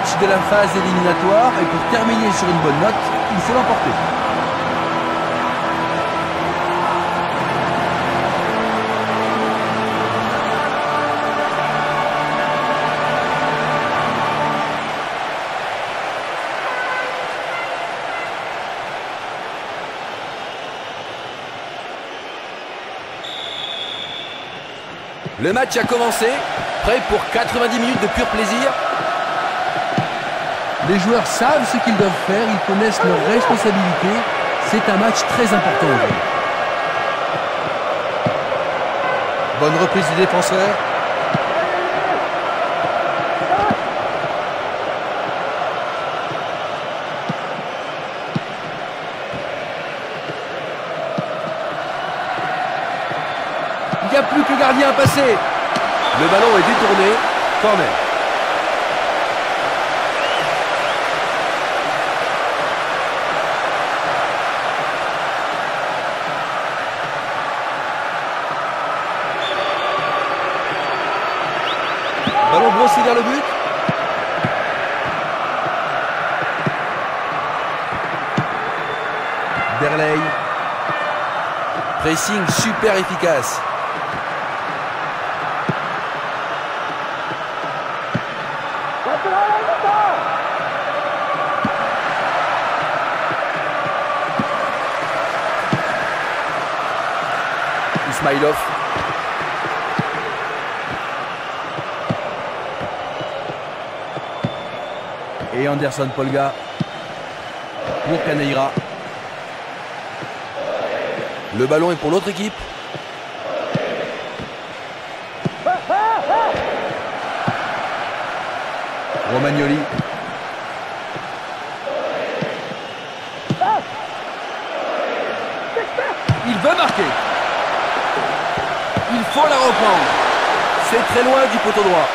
de la phase éliminatoire et pour terminer sur une bonne note, il faut l'emporter. Le match a commencé, prêt pour 90 minutes de pur plaisir. Les joueurs savent ce qu'ils doivent faire, ils connaissent leurs responsabilités. C'est un match très important Bonne reprise du défenseur. Il n'y a plus que le gardien à passer. Le ballon est détourné. Corner. Ballon brossé vers le but. Derley. Pressing super efficace. Et Anderson Polga pour Caneira. Le ballon est pour l'autre équipe. Romagnoli. Il veut marquer. Il faut la reprendre. C'est très loin du poteau droit.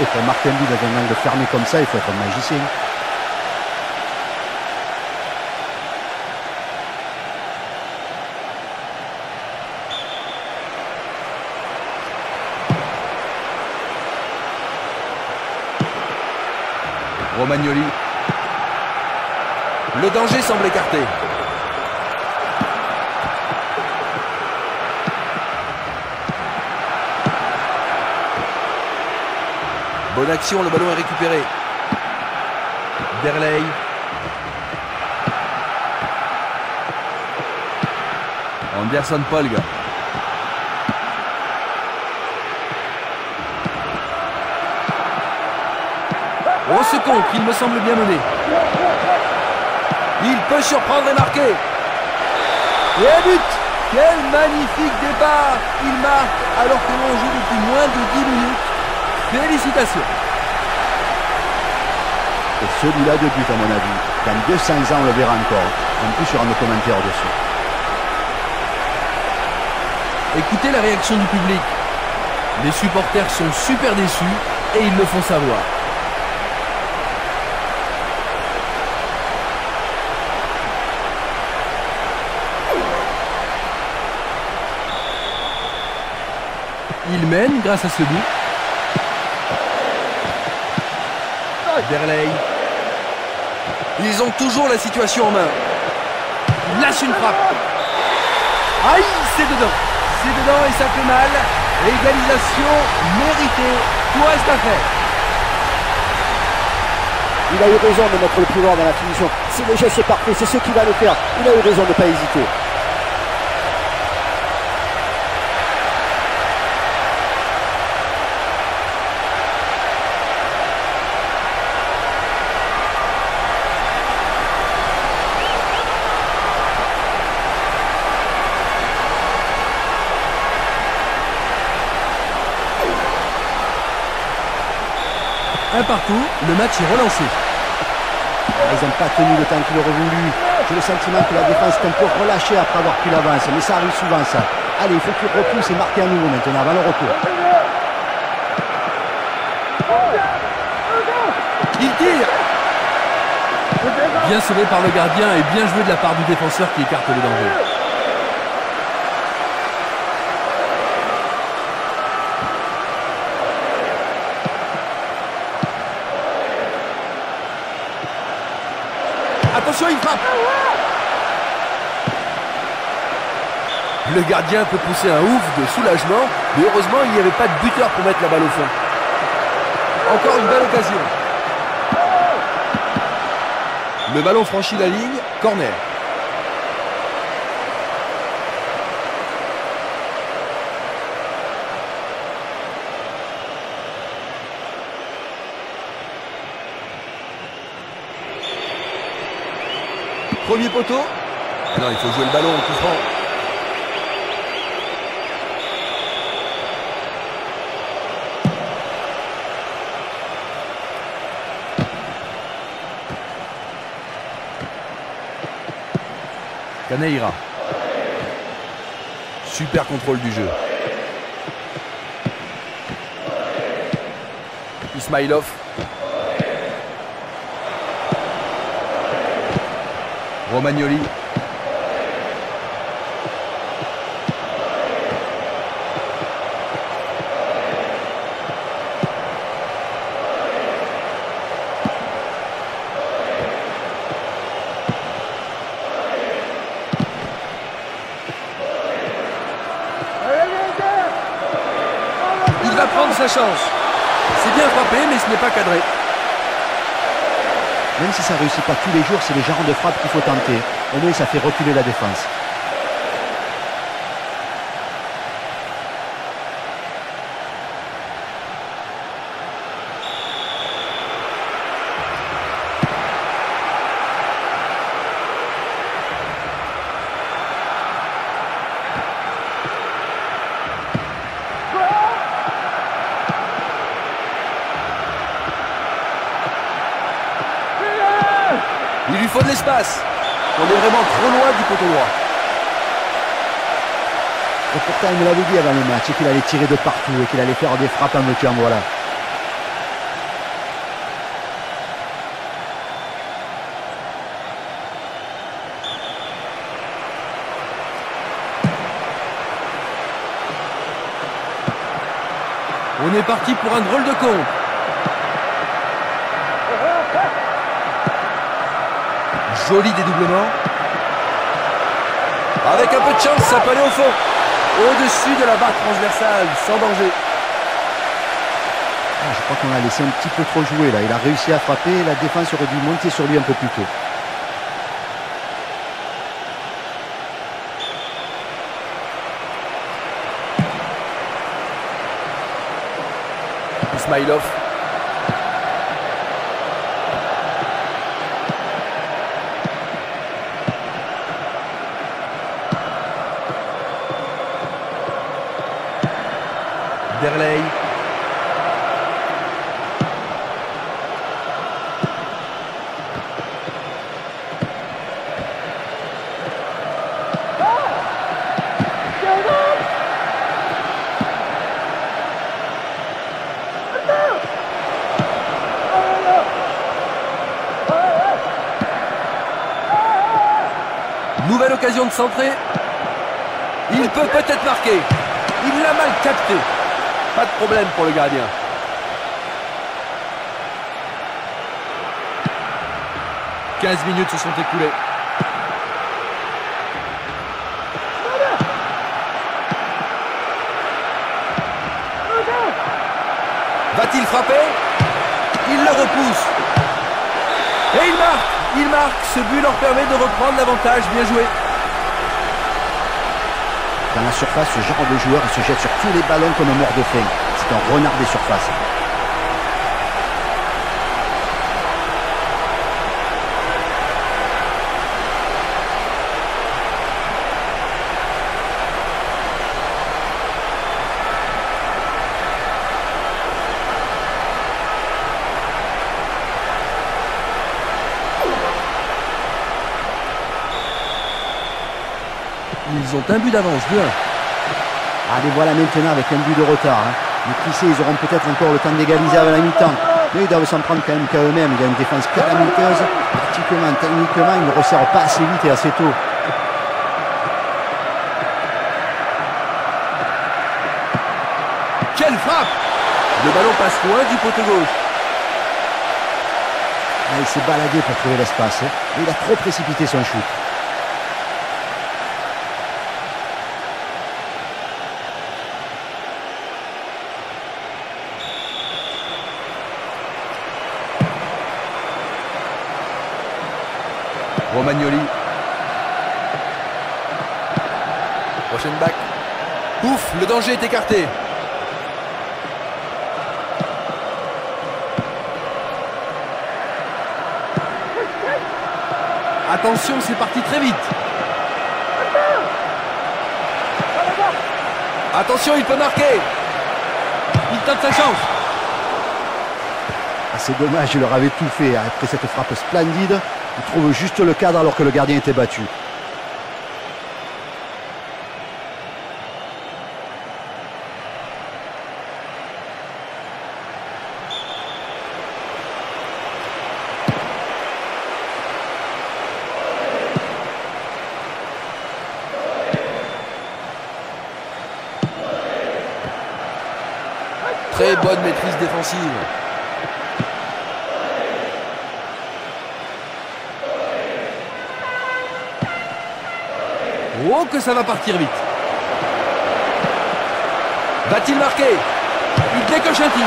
Et pour marquer un but dans un angle fermé comme ça, il faut être un magicien. Romagnoli. Le danger semble écarté. Bonne action, le ballon est récupéré. Derley. Anderson Polga. On se compte, il me semble bien mené. Il peut surprendre et marquer. Et un but Quel magnifique départ Il marque alors que l'on joue depuis moins de 10 minutes. Félicitations Et celui-là de but, à mon avis. Dans 200 ans, on le verra encore. En plus, il y aura nos commentaires dessus. Écoutez la réaction du public. Les supporters sont super déçus et ils le font savoir. Il mène grâce à ce but. Derley. Ils ont toujours la situation en main. Il lâche une frappe. Aïe, c'est dedans. C'est dedans et ça fait mal. Égalisation méritée. Tout reste à faire? Il a eu raison de mettre le plus loin dans la finition. C'est le geste parfait, c'est ce qui va le faire. Il a eu raison de ne pas hésiter. Un partout, le match est relancé. Ils n'ont pas tenu le temps qu'il aurait voulu. J'ai le sentiment que la défense est un peu relâchée après avoir pris l'avance. Mais ça arrive souvent ça. Allez, il faut qu'il repousse et marquer à nouveau maintenant avant le retour. Il tire Bien sauvé par le gardien et bien joué de la part du défenseur qui écarte le danger. Le gardien peut pousser un ouf de soulagement, mais heureusement, il n'y avait pas de buteur pour mettre la balle au fond. Encore une belle occasion. Le ballon franchit la ligne, corner. Premier poteau. Ah non, il faut jouer le ballon en coup franc. Caneira. Super contrôle du jeu. Ismailov. Romagnoli. Il va prendre sa chance. C'est bien frappé, mais ce n'est pas cadré. Même si ça ne réussit pas tous les jours, c'est le genre de frappe qu'il faut tenter. Au moins, ça fait reculer la défense. Il lui faut de l'espace. On est vraiment trop loin du poteau droit. Et pourtant, il me l'avait dit avant le match qu'il allait tirer de partout et qu'il allait faire des frappes en moitié en voilà. On est parti pour un drôle de compte. Joli dédoublement. Avec un peu de chance, ça peut aller au fond. Au-dessus de la barre transversale, sans danger. Ah, je crois qu'on l'a laissé un petit peu trop jouer là. Il a réussi à frapper. La défense aurait dû monter sur lui un peu plus tôt. Ismailov. Pas de problème pour le gardien. « 15 minutes se sont écoulées. Va-t-il frapper? Il le repousse. Et il marque Il marque Ce but leur permet de reprendre l'avantage. Bien joué. Dans la surface, ce genre de joueur se jette sur tous les ballons comme un mort de faim. C'est un renard des surfaces. Ils ont un but d'avance, 2-1. Ah, les voilà maintenant avec un but de retard. Hein. Mais qui sait, ils auront peut-être encore le temps d'égaliser avant la mi-temps. Mais ils doivent s'en prendre quand même qu'à eux-mêmes. Il y a une défense calamiteuse. Tactiquement, techniquement, ils ne resserrent pas assez vite et assez tôt. Quelle frappe Le ballon passe loin du poteau gauche. Ah, il s'est baladé pour trouver l'espace. Hein. Il a trop précipité son shoot. Romagnoli. Prochaine back. Ouf, le danger est écarté. Attention, c'est parti très vite. Attention, il peut marquer. Il tente sa chance. Ah, c'est dommage, il leur avait tout fait. Hein. Après cette frappe splendide, il trouve juste le cadre alors que le gardien était battu. Très bonne maîtrise défensive. Oh que ça va partir vite. Va-t-il marquer? Il décoche un tir.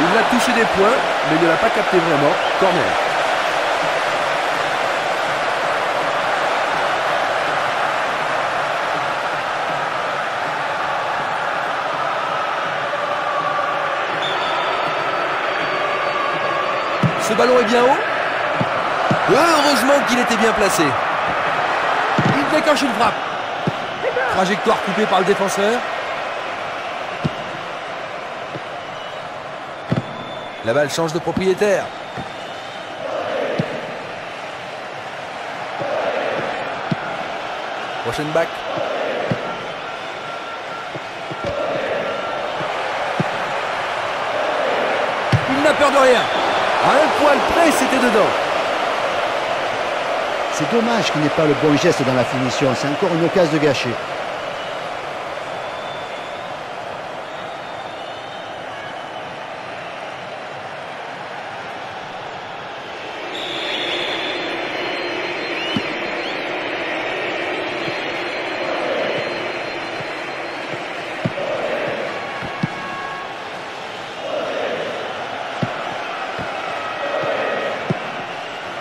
Il a touché des points, mais ne l'a pas capté vraiment. Corner. Ce ballon est bien haut. Heureusement qu'il était bien placé. Décoche une frappe. Trajectoire coupée par le défenseur. La balle change de propriétaire. Prochaine back. Il n'a peur de rien. À un poil près, c'était dedans. C'est dommage qu'il n'ait pas le bon geste dans la finition. C'est encore une occasion de gâcher.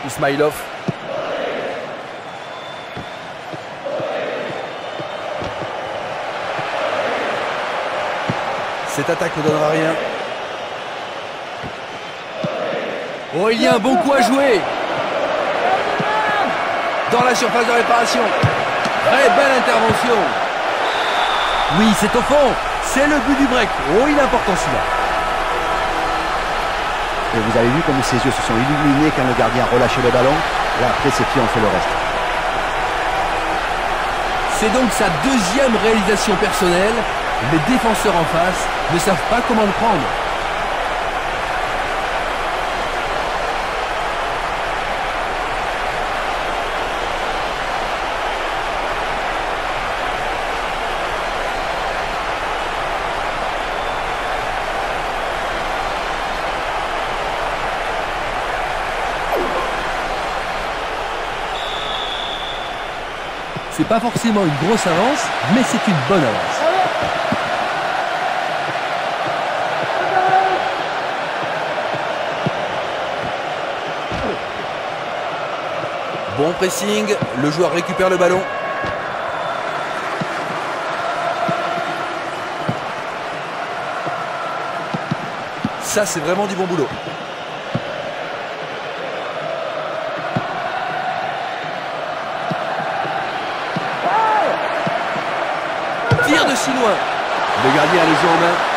Ismailov. Cette attaque ne donnera rien. Oh, il y a un bon coup à jouer. Dans la surface de réparation. Très belle intervention. Oui, c'est au fond. C'est le but du break. Oh, il est important celui-là. Et vous avez vu comme ses yeux se sont illuminés quand le gardien a relâché le ballon. Et après, ses pieds ont fait le reste. C'est donc sa deuxième réalisation personnelle. Les défenseurs en face ne savent pas comment le prendre. C'est pas forcément une grosse avance, mais c'est une bonne avance. Bon pressing, le joueur récupère le ballon. Ça, c'est vraiment du bon boulot. Tire de si loin. Le gardien a les yeux en main.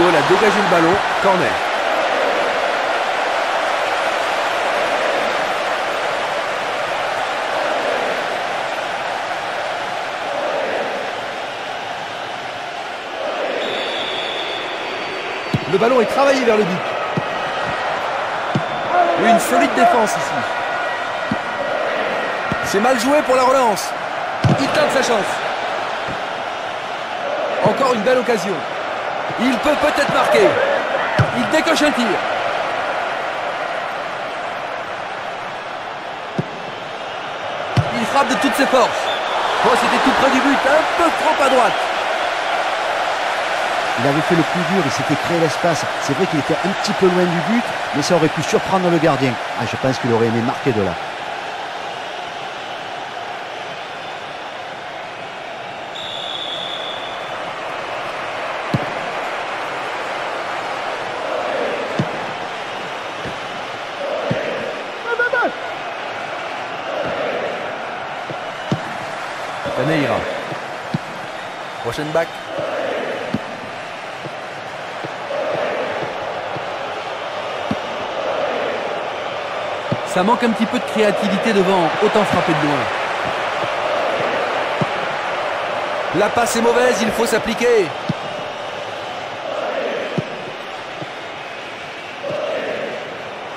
A dégagé le ballon. Corner. Le ballon est travaillé vers le but. Une solide défense ici. C'est mal joué pour la relance. Il tente sa chance. Encore une belle occasion. Il peut peut-être marquer. Il décoche un tir. Il frappe de toutes ses forces. Oh, c'était tout près du but, un peu trop à droite. Il avait fait le plus dur, il s'était créé l'espace. C'est vrai qu'il était un petit peu loin du but, mais ça aurait pu surprendre le gardien. Ah, je pense qu'il aurait aimé marquer de là. Ça manque un petit peu de créativité devant, autant frapper de loin. La passe est mauvaise, il faut s'appliquer.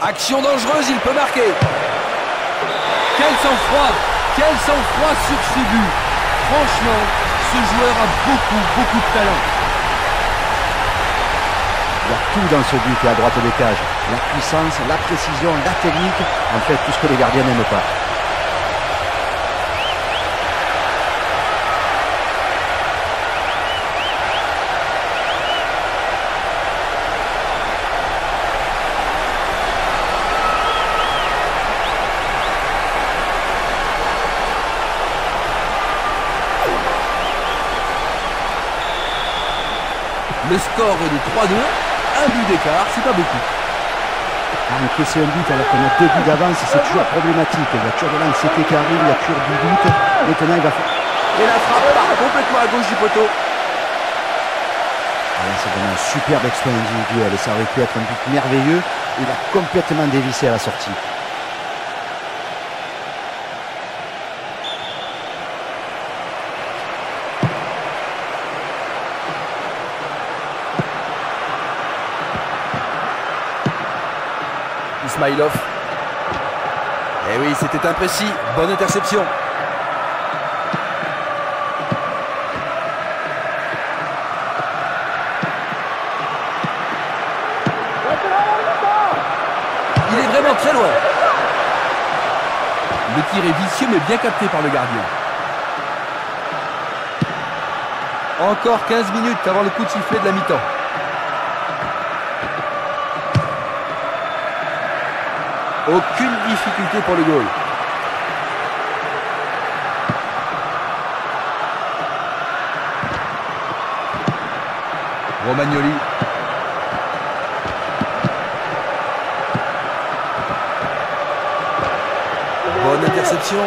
Action dangereuse, il peut marquer. Quel sang-froid Quel sang-froid sur ce but Franchement, ce joueur a beaucoup, beaucoup de talent. Il y a tout dans ce but et à droite des cages. La puissance, la précision, la technique. En fait, tout ce que les gardiens n'aiment pas. Le score est de 3-2, un but d'écart, c'est pas beaucoup. Encaisser un but alors qu'on a deux buts d'avance, c'est toujours problématique. Il y a toujours de l'anxiété qui arrive, il y a toujours du doute. Maintenant, il va faire. Et la frappe part complètement à gauche du poteau. Ah, c'est vraiment un superbe exploit individuel et ça aurait pu être un but merveilleux. Il a complètement dévissé à la sortie. Ismailov. Eh oui, c'était imprécis. Bonne interception. Il est vraiment très loin. Le tir est vicieux mais bien capté par le gardien. Encore 15 minutes avant le coup de sifflet de la mi-temps. Aucune difficulté pour le goal. Romagnoli. Bonne interception.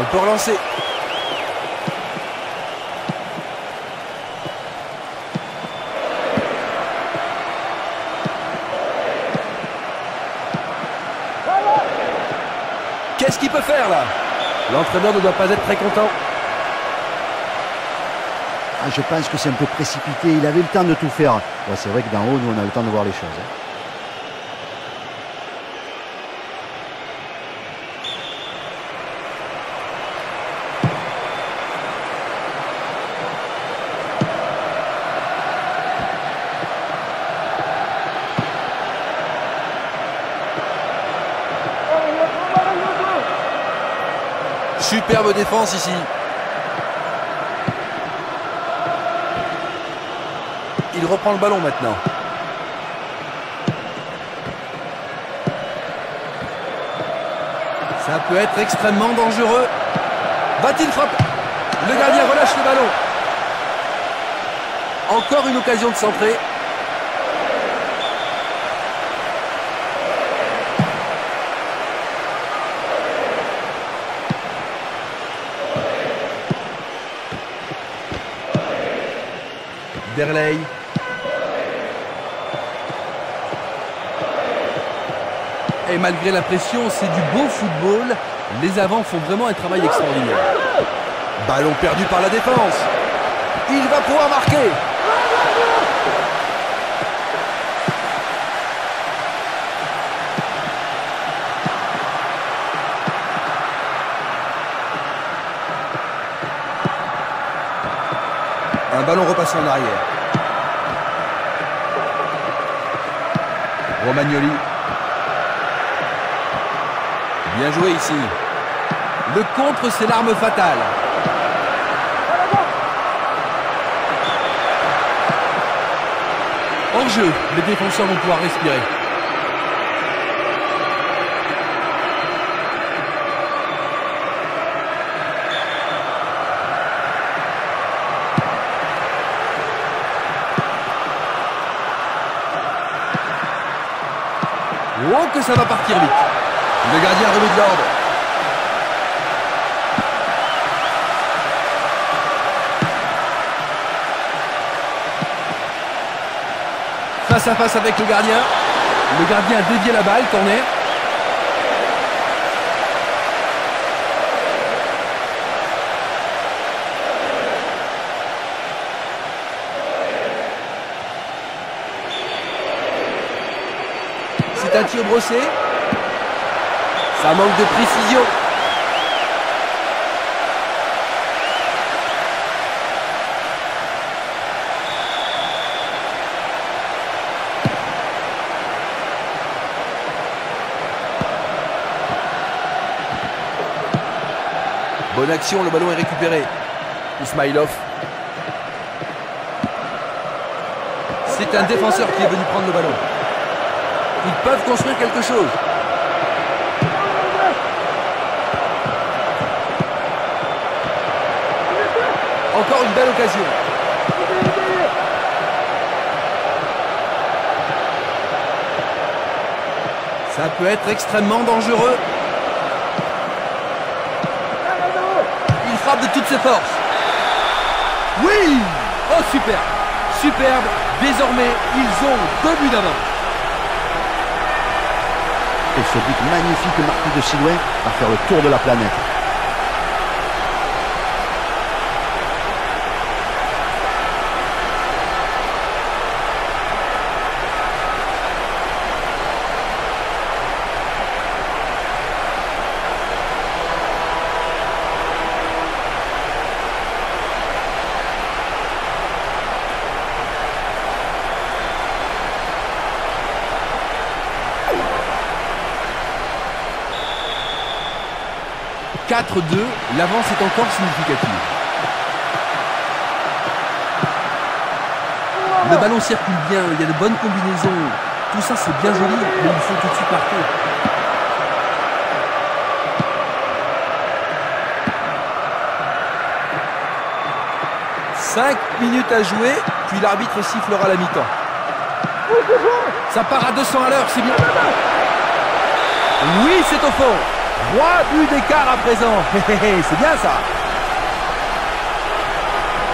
On peut relancer. Qu'est-ce qu'il peut faire là L'entraîneur ne doit pas être très content. Ah, je pense que c'est un peu précipité. Il avait le temps de tout faire. C'est vrai que d'en haut, nous, on a le temps de voir les choses. hein. Superbe ici. Il reprend le ballon maintenant. Ça peut être extrêmement dangereux. Va-t-il frapper? Le gardien relâche le ballon. Encore une occasion de centrer. Et malgré la pression, c'est du beau football. Les avants font vraiment un travail extraordinaire. Ballon perdu par la défense. Il va pouvoir marquer. Ballon repassé en arrière. Romagnoli. Bien joué ici. Le contre, c'est l'arme fatale. Hors jeu, les défenseurs vont pouvoir respirer. Oh ça va partir vite. Le gardien remet de l'ordre. Face à face avec le gardien. Le gardien a dévié la balle, corner. C'est un tir brossé. Ça manque de précision. Bonne action, le ballon est récupéré. Ismailov. C'est un défenseur qui est venu prendre le ballon. Ils peuvent construire quelque chose. Encore une belle occasion. Ça peut être extrêmement dangereux. Il frappe de toutes ses forces. Oui Oh super Superbe Désormais, ils ont deux buts d'avance. Ce but magnifique marqué de si loin va faire le tour de la planète. « 4-2, l'avance est encore significative. Le ballon circule bien, il y a de bonnes combinaisons. Tout ça c'est bien joli, mais il faut tout de suite marquer. Cinq minutes à jouer, puis l'arbitre sifflera la mi-temps. Ça part à 200 à l'heure, c'est bien. Oui, c'est au fond. Trois buts d'écart à présent. c'est bien ça.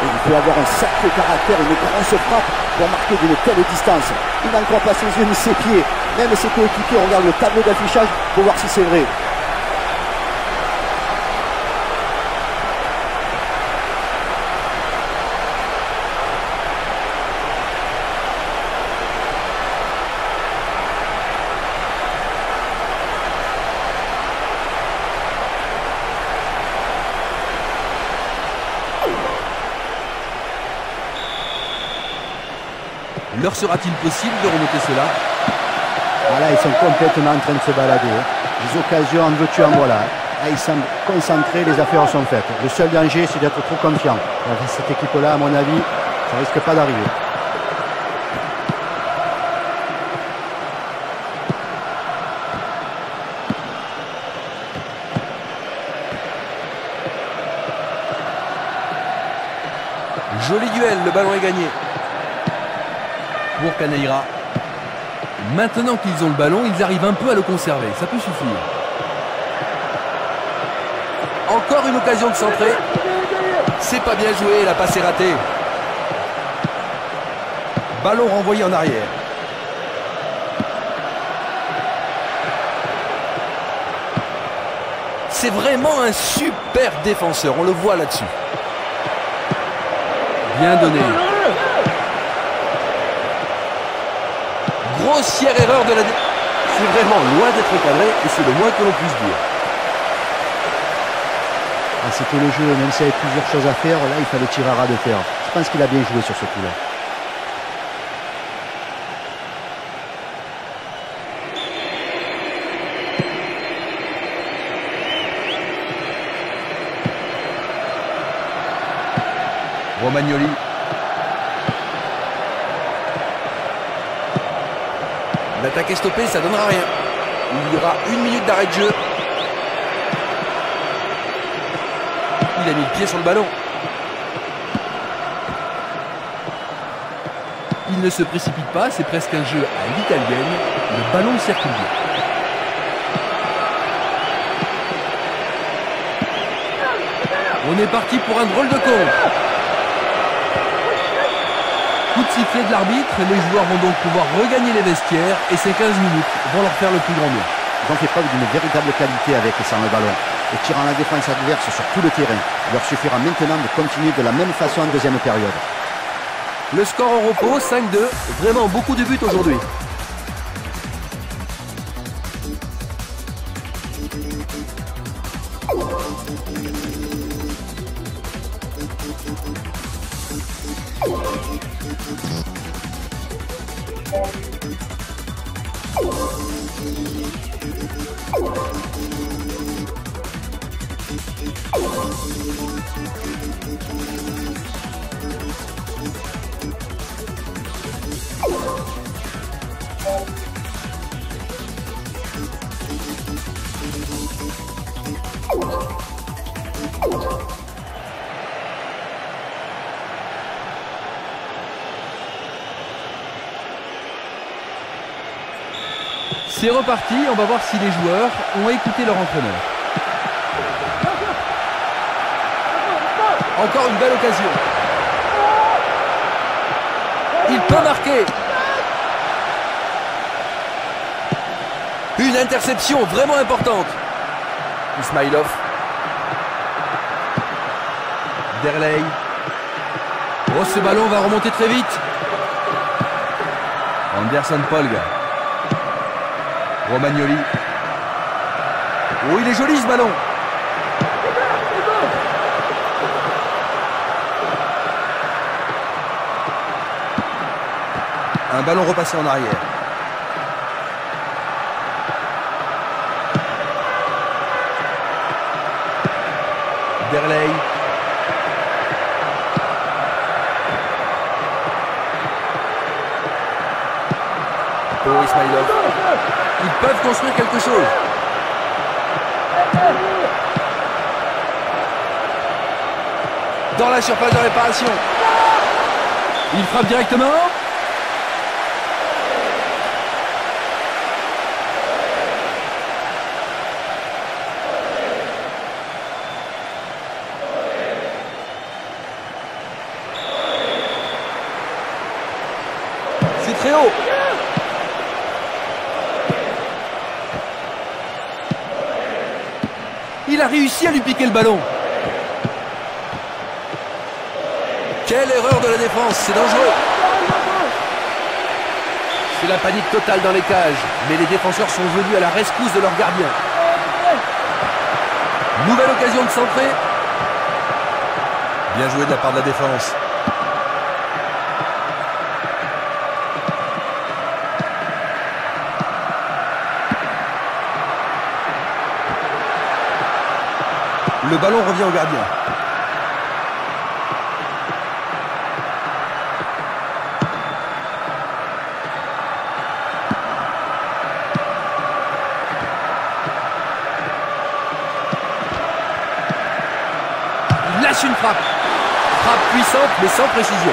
Et il faut avoir un sacré caractère, une grosse frappe pour marquer d'une telle distance. Il n'en croit pas ses yeux ni ses pieds. Même ses coéquipiers regardent le tableau d'affichage pour voir si c'est vrai. Leur sera-t-il possible de remonter cela Voilà, ils sont complètement en train de se balader. Les occasions en veux-tu en voilà. Là, ils semblent concentrés, les affaires sont faites. Le seul danger, c'est d'être trop confiant. Avec cette équipe-là, à mon avis, ça risque pas d'arriver. Joli duel, le ballon est gagné. Pour Caneira. Maintenant qu'ils ont le ballon, ils arrivent un peu à le conserver. Ça peut suffire. Encore une occasion de centrer. C'est pas bien joué, la passe est ratée. Ballon renvoyé en arrière. C'est vraiment un super défenseur, on le voit là-dessus. Bien donné. Grossière erreur de la... C'est vraiment loin d'être cadré et c'est le moins que l'on puisse dire. Ah, c'était le jeu, même s'il y avait plusieurs choses à faire, là il fallait tirer à ras de fer. Je pense qu'il a bien joué sur ce coup-là. Romagnoli. L'attaque est stoppée, ça donnera rien. Il y aura une minute d'arrêt de jeu. Il a mis le pied sur le ballon. Il ne se précipite pas, c'est presque un jeu à l'italienne. Le ballon circule. On est parti pour un drôle de compte. Sifflet de l'arbitre, les joueurs vont donc pouvoir regagner les vestiaires et ces 15 minutes vont leur faire le plus grand bien. Ils ont fait preuve d'une véritable qualité avec et sans le ballon. Et tirant la défense adverse sur tout le terrain, il leur suffira maintenant de continuer de la même façon en deuxième période. Le score en repos, 5-2. Vraiment beaucoup de buts aujourd'hui. Reparti, on va voir si les joueurs ont écouté leur entraîneur. Encore une belle occasion. Il peut marquer. Une interception vraiment importante. Ismailov. Derley. Oh, ce ballon va remonter très vite. Anderson Polga. Romagnoli. Oh, il est joli ce ballon. Un ballon repassé en arrière. Derley. Pour Ismailov. Peuvent construire quelque chose. Dans la surface de réparation. Il frappe directement. C'est très haut. Il a à lui piquer le ballon. Quelle erreur de la défense, c'est dangereux. C'est la panique totale dans les cages, mais les défenseurs sont venus à la rescousse de leur gardien. Nouvelle occasion de centrer. Bien joué de la part de la défense. Le ballon revient au gardien. Il lâche une frappe. Frappe puissante mais sans précision.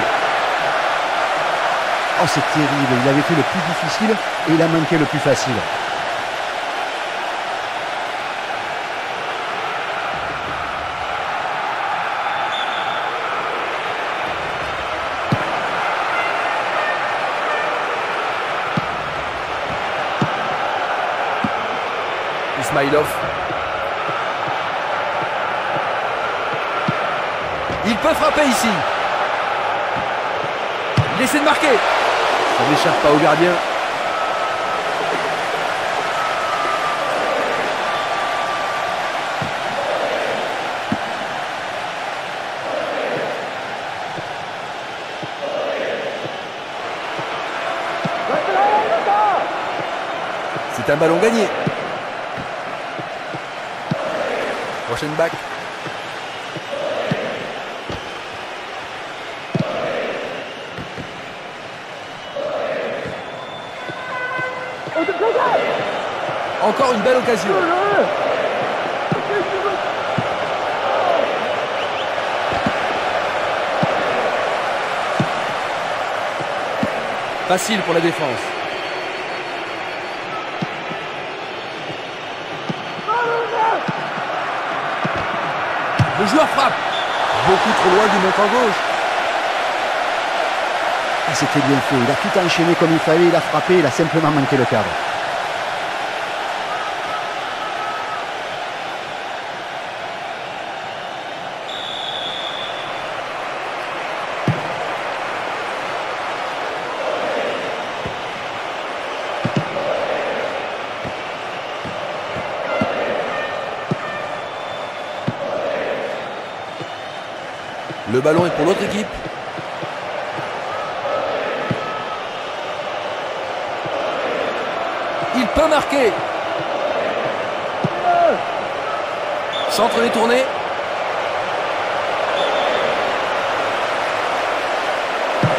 Oh, c'est terrible. Il avait fait le plus difficile et il a manqué le plus facile. Il peut frapper ici. Laissez de marquer. Ça n'échappe pas au gardien. C'est un ballon gagné. Encore une belle occasion. Facile pour la défense. Le joueur frappe. Beaucoup trop loin du. Ah, C'était bien fait. Il a tout enchaîné comme il fallait. Il a frappé. Il a simplement manqué le cadre. Le ballon est pour l'autre équipe. Il peut marquer. Centre détourné.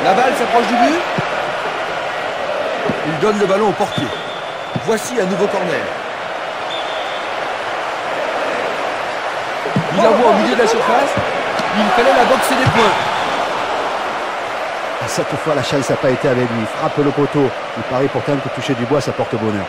La balle s'approche du but. Il donne le ballon au portier. Voici un nouveau corner. Il envoie au milieu de la surface. Il fallait la boxer des points. Cette fois, la chance n'a pas été avec lui. Frappe le poteau. Il paraît pourtant que toucher du bois, ça porte bonheur.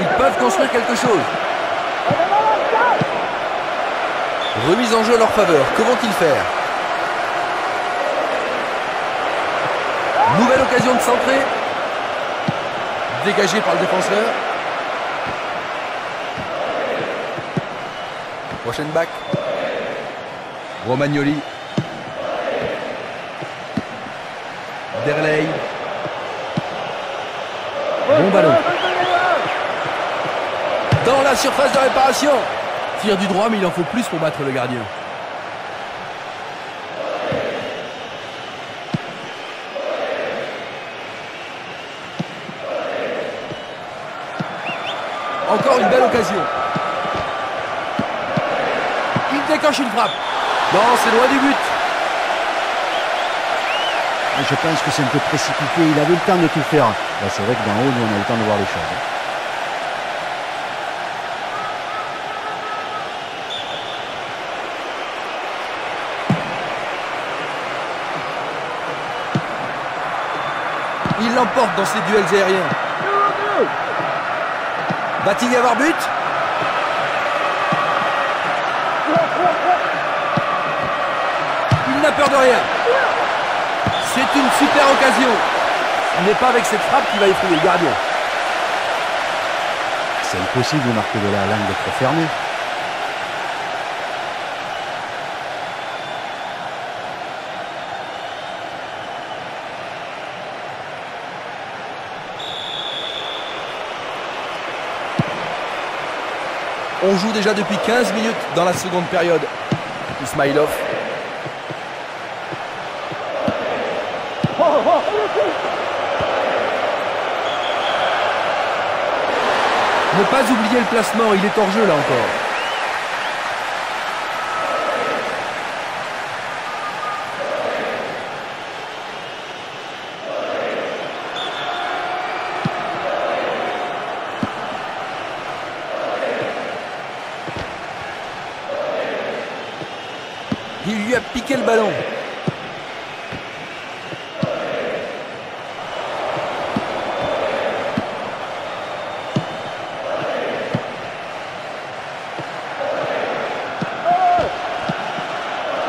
Ils peuvent construire quelque chose. Jeu leur faveur. Que vont-ils faire? Nouvelle occasion de centrer. Dégagé par le défenseur. Prochaine back. Romagnoli. Derley. Bon ballon. Dans la surface de réparation. Tire du droit, mais il en faut plus pour battre le gardien. Encore une belle occasion. Il décoche une frappe. Non, c'est loin du but. Et je pense que c'est un peu précipité. Il avait le temps de tout faire. C'est vrai que d'en haut, nous, on a le temps de voir les choses. hein. Il l'emporte dans ses duels aériens. Va-t-il y avoir but Il n'a peur de rien. C'est une super occasion. Ce n'est pas avec cette frappe qu'il va effrayer le gardien. C'est impossible de marquer de la langue trop fermée. On joue déjà depuis 15 minutes dans la seconde période. Ismailov. Ne pas oublier le placement, il est hors jeu là encore. Il lui a le ballon.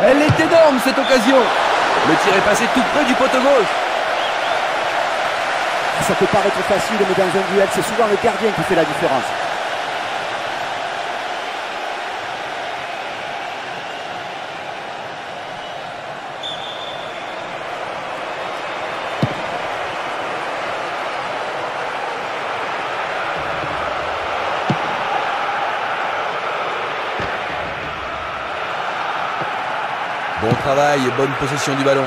Elle est énorme cette occasion. Le tir est passé tout près du poteau gauche. Ça peut paraître facile, mais dans un duel, c'est souvent le gardien qui fait la différence. Bon et bonne possession du ballon.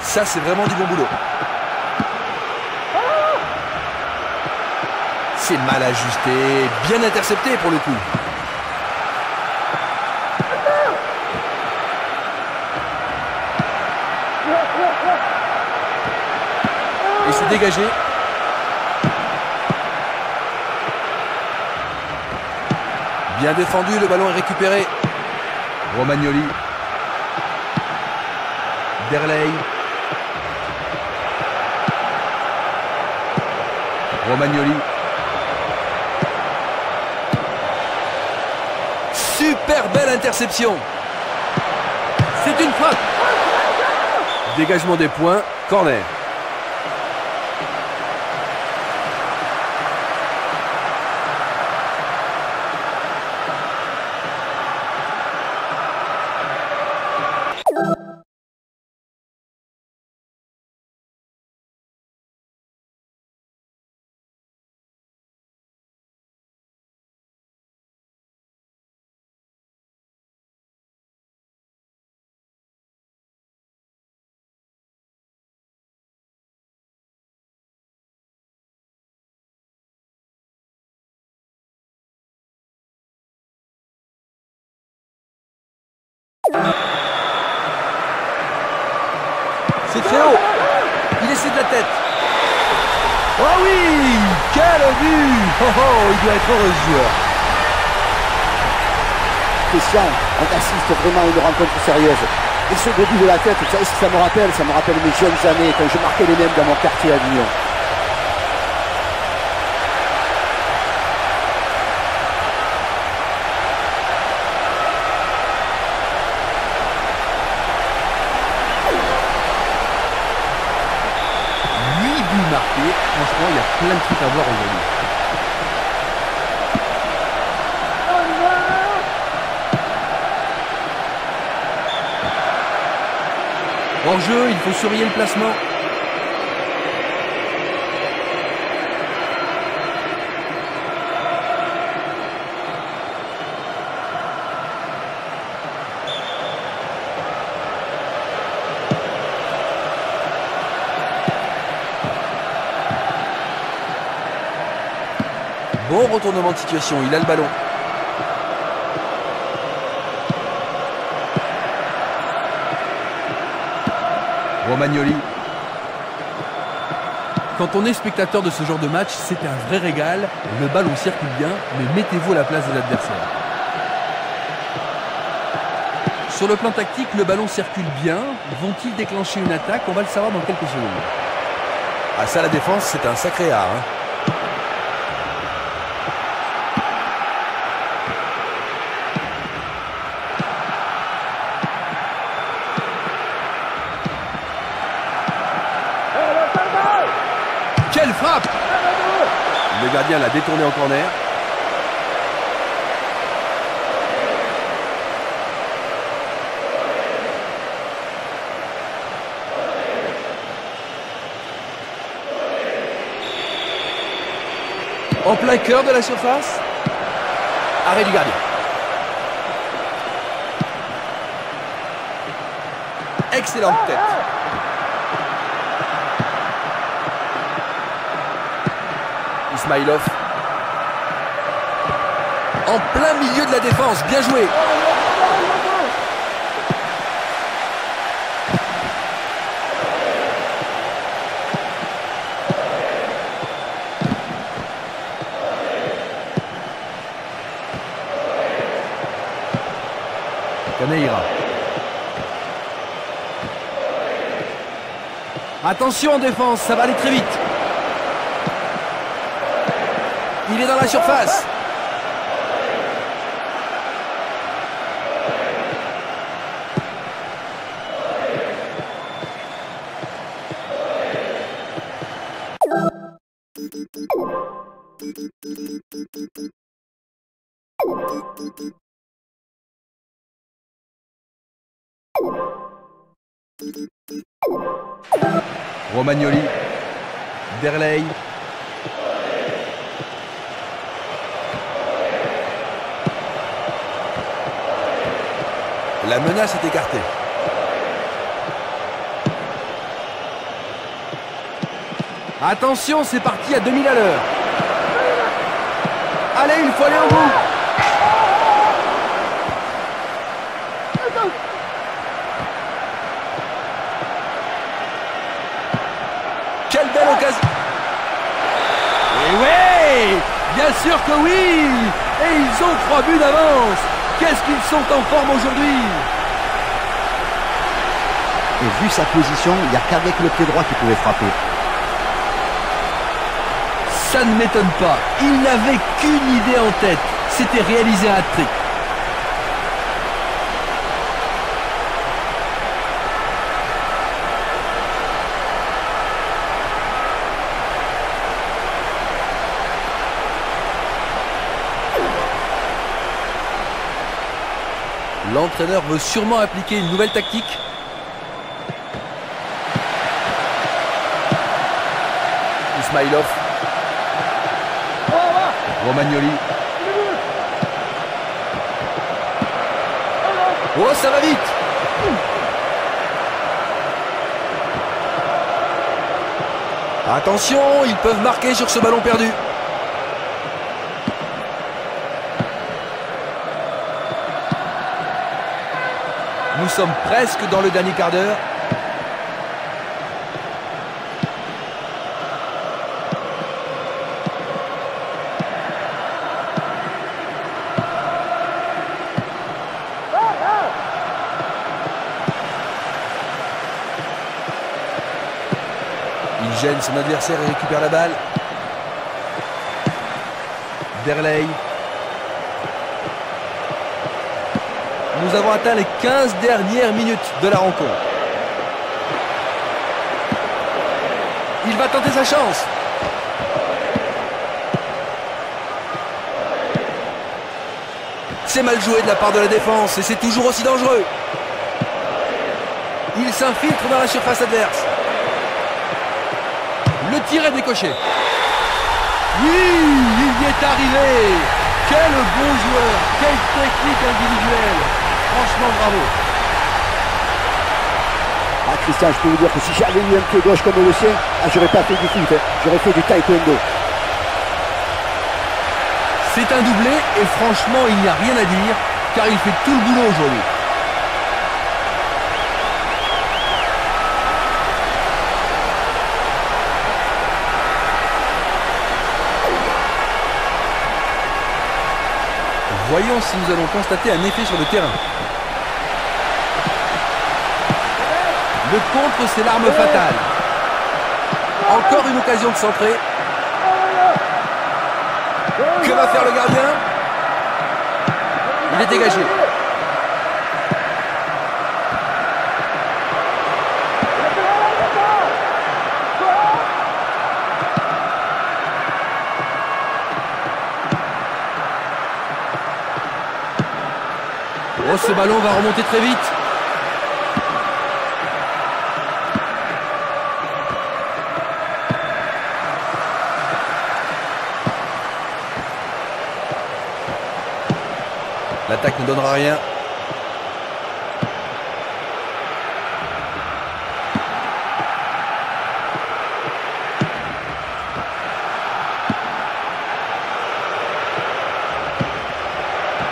Ça, c'est vraiment du bon boulot. C'est mal ajusté, bien intercepté pour le coup. Et c'est dégagé. Bien défendu, le ballon est récupéré. Romagnoli. Derley. Romagnoli. Super belle interception. C'est une frappe. Dégagement des points, corner. Oh oh, il doit être heureux. Christian, on assiste vraiment à une rencontre sérieuse. Et ce début de la tête, vous savez ce que ça me rappelle? Ça me rappelle mes jeunes années quand je marquais les mêmes dans mon quartier à Avignon. Huit buts marqués. Franchement, il y a plein de trucs à voir aujourd'hui. Hors jeu, il faut surveiller le placement. Bon retournement de situation, il a le ballon. Romagnoli. Quand on est spectateur de ce genre de match, c'est un vrai régal. Le ballon circule bien, mais mettez-vous à la place de l'adversaire. Sur le plan tactique, le ballon circule bien. Vont-ils déclencher une attaque? On va le savoir dans quelques secondes. Ah ça, la défense, c'est un sacré art. hein. Quelle frappe L'a détourné en corner. En plein cœur de la surface. Arrêt du gardien. Excellente tête. En plein milieu de la défense. Bien joué. Caneira. Attention en défense, ça va aller très vite. Il est dans la surface. Romagnoli. Derley. La menace est écartée. Attention, c'est parti à 2000 à l'heure. Allez, il faut aller au bout. Quelle belle occasion. Et oui Bien sûr que oui Et ils ont trois buts d'avance. Qu'est-ce qu'ils sont en forme aujourd'hui? Et vu sa position, il n'y a qu'avec le pied droit qu'il pouvait frapper. Ça ne m'étonne pas. Il n'avait qu'une idée en tête. C'était réaliser un trick. L'entraîneur veut sûrement appliquer une nouvelle tactique. Ismailov. Romagnoli. Oh, ça va vite Attention, ils peuvent marquer sur ce ballon perdu. Nous sommes presque dans le dernier quart d'heure. Gêne son adversaire et récupère la balle. Derley. Nous avons atteint les 15 dernières minutes de la rencontre. Il va tenter sa chance. C'est mal joué de la part de la défense et c'est toujours aussi dangereux. Il s'infiltre dans la surface adverse. Tir est décoché. Oui, il y est arrivé. Quel bon joueur, quelle technique individuelle. Franchement, bravo. Ah Christian, je peux vous dire que si j'avais eu un pied gauche comme le sien, ah, j'aurais pas fait du foot, hein. j'aurais fait du taekwondo. C'est un doublé et franchement, il n'y a rien à dire car il fait tout le boulot aujourd'hui. Voyons si nous allons constater un effet sur le terrain. Le contre, c'est l'arme fatale. Encore une occasion de centrer. Que va faire le gardien? Il est dégagé. Ce ballon va remonter très vite. L'attaque ne donnera rien.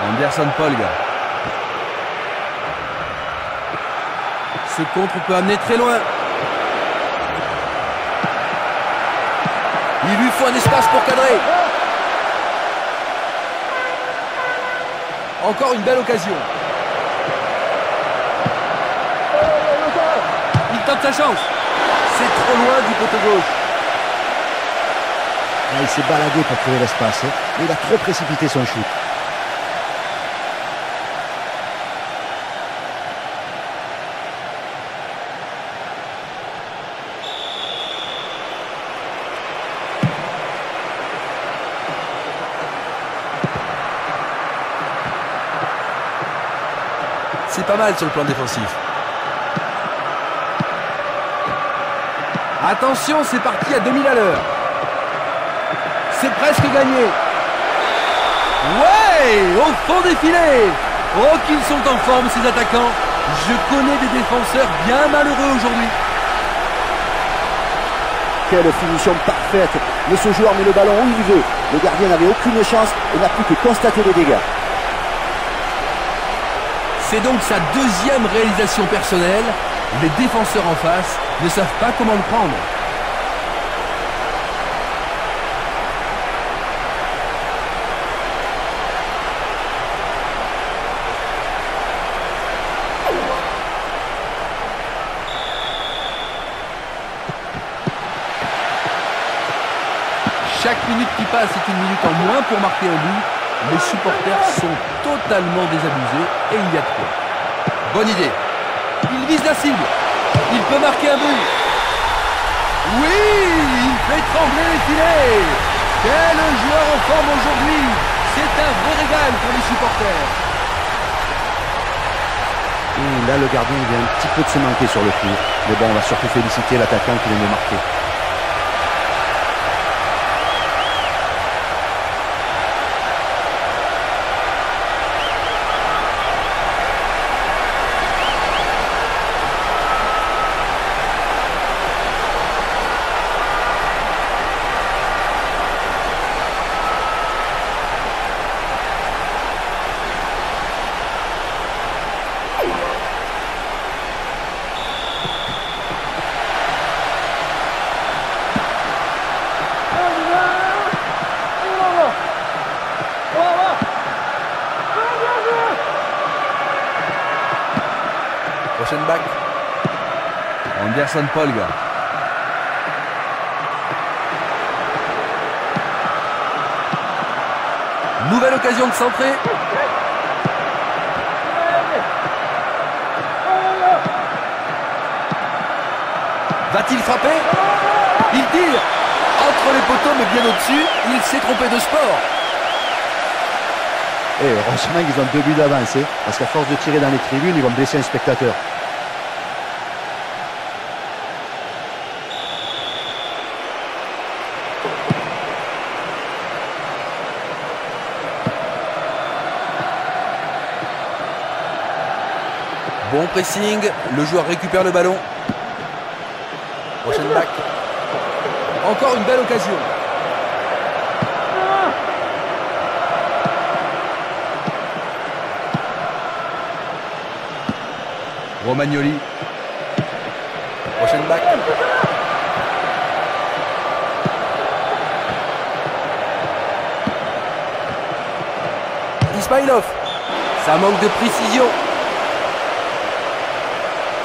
Anderson Polga. Ce contre peut amener très loin. Il lui faut un espace pour cadrer. Encore une belle occasion. Il tente sa chance. C'est trop loin du poteau gauche. Ah, il s'est baladé pour trouver l'espace. hein. Il a trop précipité son shoot. Mal sur le plan défensif. Attention, c'est parti à 2000 à l'heure. C'est presque gagné. Ouais Au fond des filets Oh qu'ils sont en forme ces attaquants Je connais des défenseurs bien malheureux aujourd'hui. quelle finition parfaite. Mais ce joueur met le ballon où il veut. Le gardien n'avait aucune chance et n'a plus que constater les dégâts. C'est donc sa deuxième réalisation personnelle. Les défenseurs en face ne savent pas comment le prendre. Chaque minute qui passe est une minute en moins pour marquer un but. Les supporters sont totalement désabusés et il y a de quoi. Bonne idée. Il vise la cible. Il peut marquer un but. Oui, il fait trembler les filets. Quel joueur en forme aujourd'hui. C'est un vrai régal pour les supporters. là, le gardien vient un petit peu de se manquer sur le coup. Mais bon, on va surtout féliciter l'attaquant qui vient de marquer. Anderson Polga. Nouvelle occasion de centrer. Va-t-il frapper? Il tire Entre les poteaux mais bien au-dessus, il s'est trompé de sport. Et eh, heureusement qu'ils ont deux buts d'avance, hein, parce qu'à force de tirer dans les tribunes, ils vont blesser un spectateur. Bon pressing, le joueur récupère le ballon. Prochaine back. Encore une belle occasion. Romagnoli. Prochaine back. Ismailov. Ça manque de précision.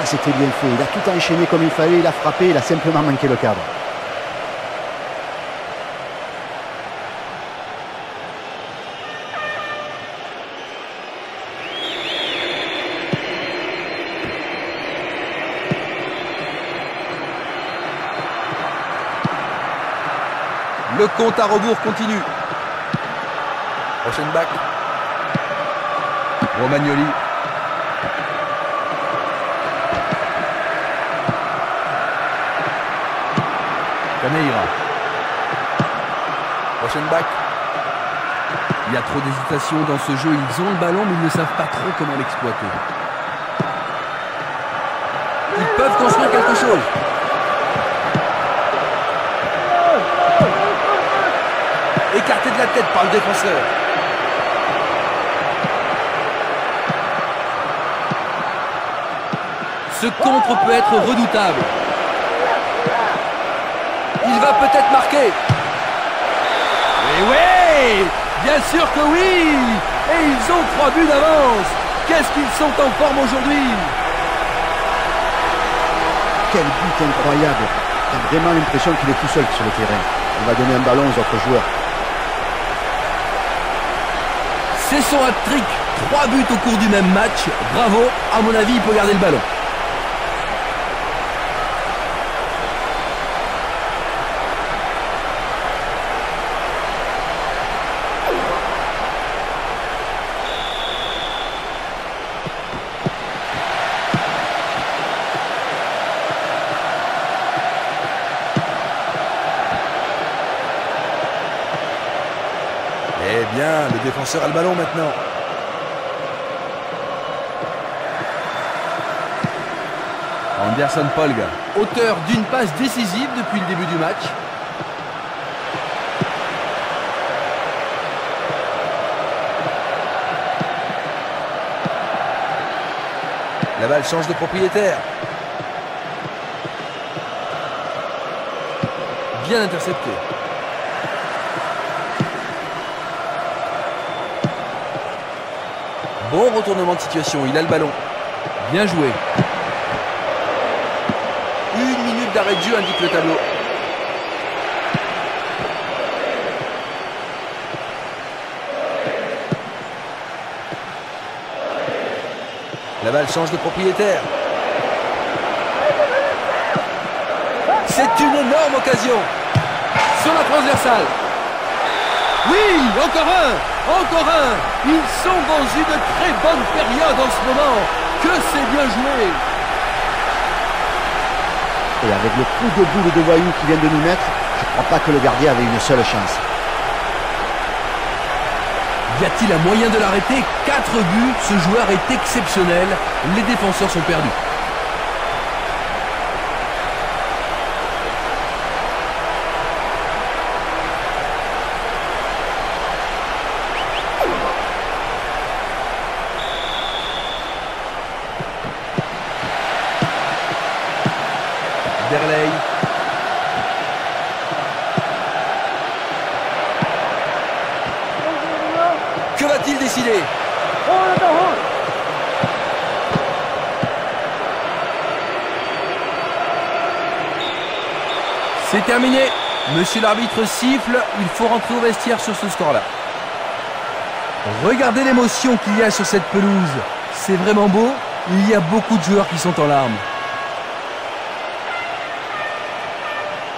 Ah, c'était bien fait. Il a tout enchaîné comme il fallait, il a frappé, il a simplement manqué le cadre. Le compte à rebours continue. Prochaine back. Romagnoli. Prochaine back. Il y a trop d'hésitation dans ce jeu. Ils ont le ballon, mais ils ne savent pas trop comment l'exploiter. Ils peuvent construire quelque chose. Écarté de la tête par le défenseur. Ce contre peut être redoutable. Il va peut-être marquer. Oui, oui Bien sûr que oui Et ils ont trois buts d'avance Qu'est-ce qu'ils sont en forme aujourd'hui? Quel but incroyable J'ai vraiment l'impression qu'il est tout seul sur le terrain. On va donner un ballon aux autres joueurs. C'est son hat-trick. Trois buts au cours du même match. Bravo. À mon avis, il peut garder le ballon. Bien, le défenseur a le ballon maintenant. Anderson Polga, auteur d'une passe décisive depuis le début du match. La balle change de propriétaire. Bien intercepté. Bon retournement de situation, il a le ballon. Bien joué. Une minute d'arrêt de jeu indique le tableau. La balle change de propriétaire. C'est une énorme occasion. Sur la transversale. Oui, encore un, encore un. Ils sont dans une très bonne période en ce moment. Que c'est bien joué. Et avec le coup de boule de voyou qui vient de nous mettre, je ne crois pas que le gardien avait une seule chance. Y a-t-il un moyen de l'arrêter? 4 buts, ce joueur est exceptionnel. Les défenseurs sont perdus. Derley. Que va-t-il décider C'est terminé. L'arbitre siffle, il faut rentrer au vestiaire sur ce score-là. Regardez l'émotion qu'il y a sur cette pelouse. C'est vraiment beau. Il y a beaucoup de joueurs qui sont en larmes.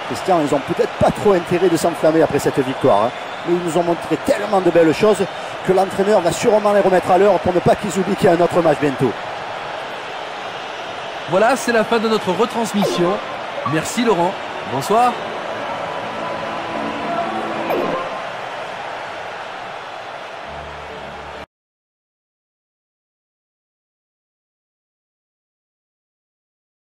Christian, ils ont peut-être pas trop intérêt de s'enflammer après cette victoire. hein. Mais ils nous ont montré tellement de belles choses que l'entraîneur va sûrement les remettre à l'heure pour ne pas qu'ils oublient qu'il y a un autre match bientôt. Voilà, c'est la fin de notre retransmission. Merci Laurent. Bonsoir.